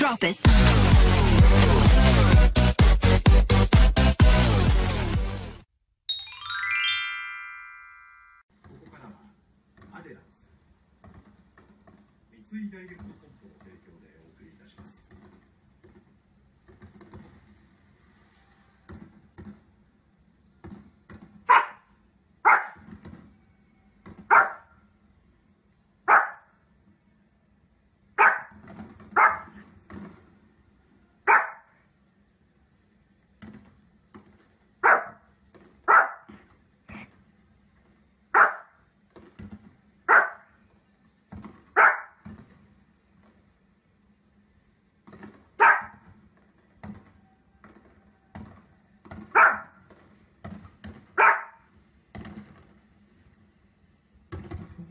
Drop it. ここからはアデランス三井ダイレクト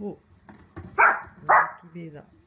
お。ラッキー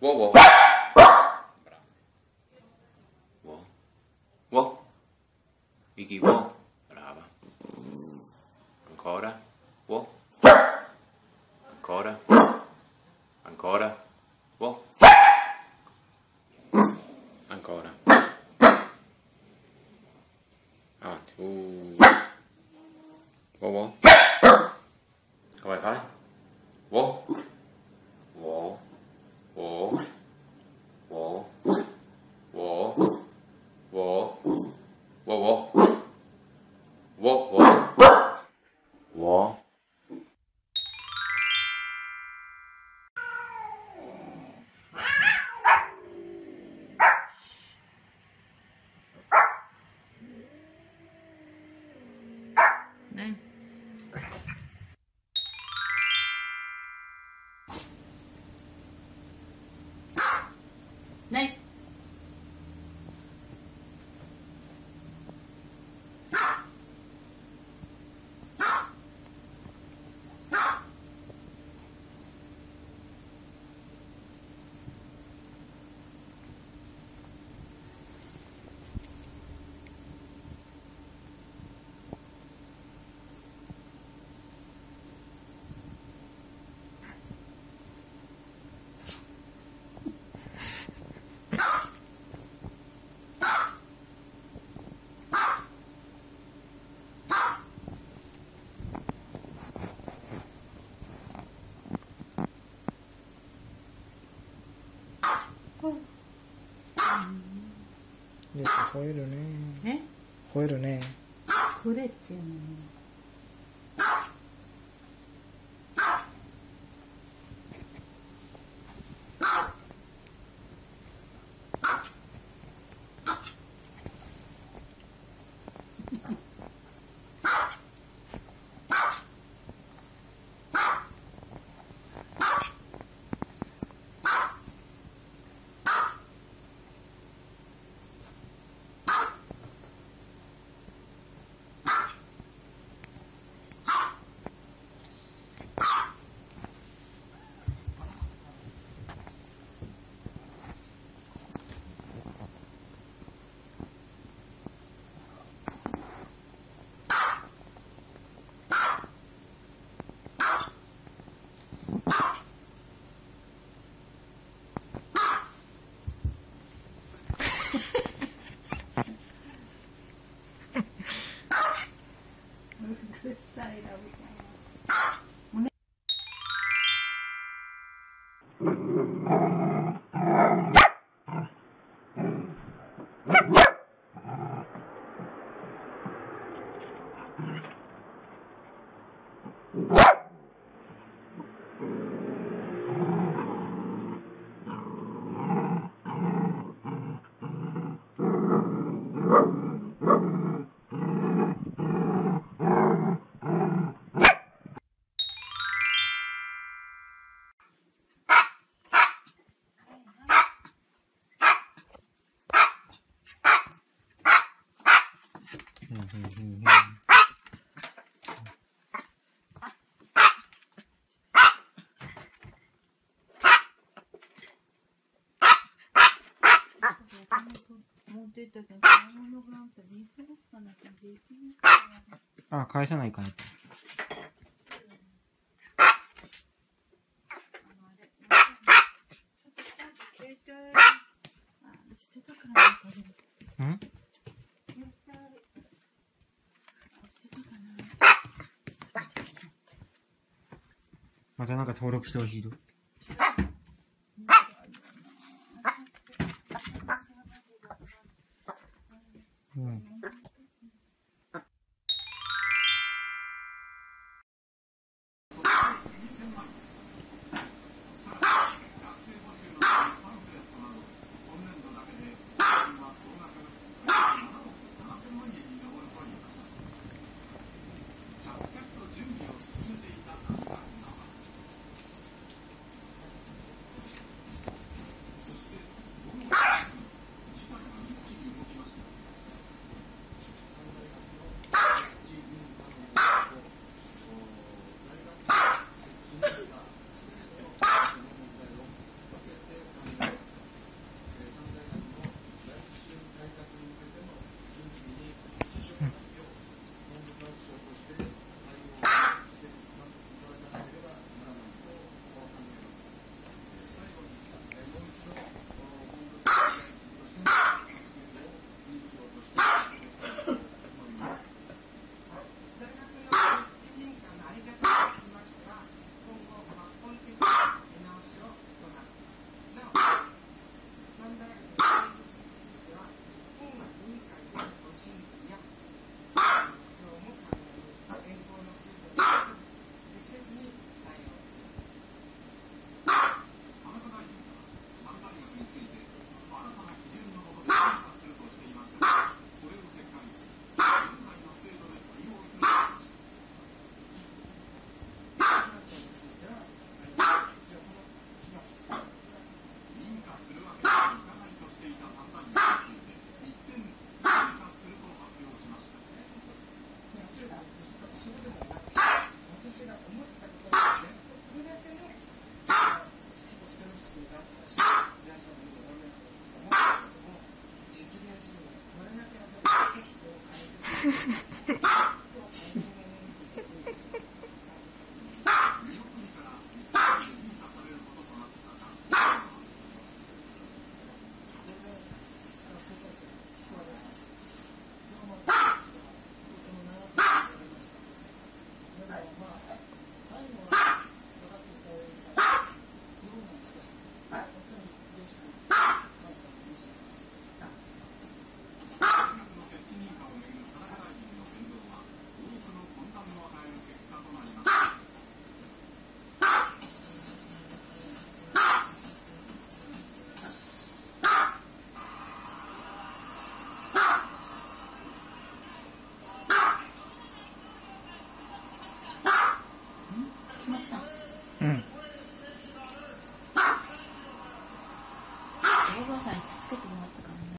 Wow, wow. Iggy, wow. Brava. Ancora. Wow. Ancora. Ancora. Wow. Ancora. Avanti. Uh. 吠えるね。ね吠えるね。くれっちゅうのに。Mm-hmm. あ、返さないかな。と帯、あ、してたからなんかでもん携帯、あしてたかなまたなんか登録してほしいと。Ha ha ha.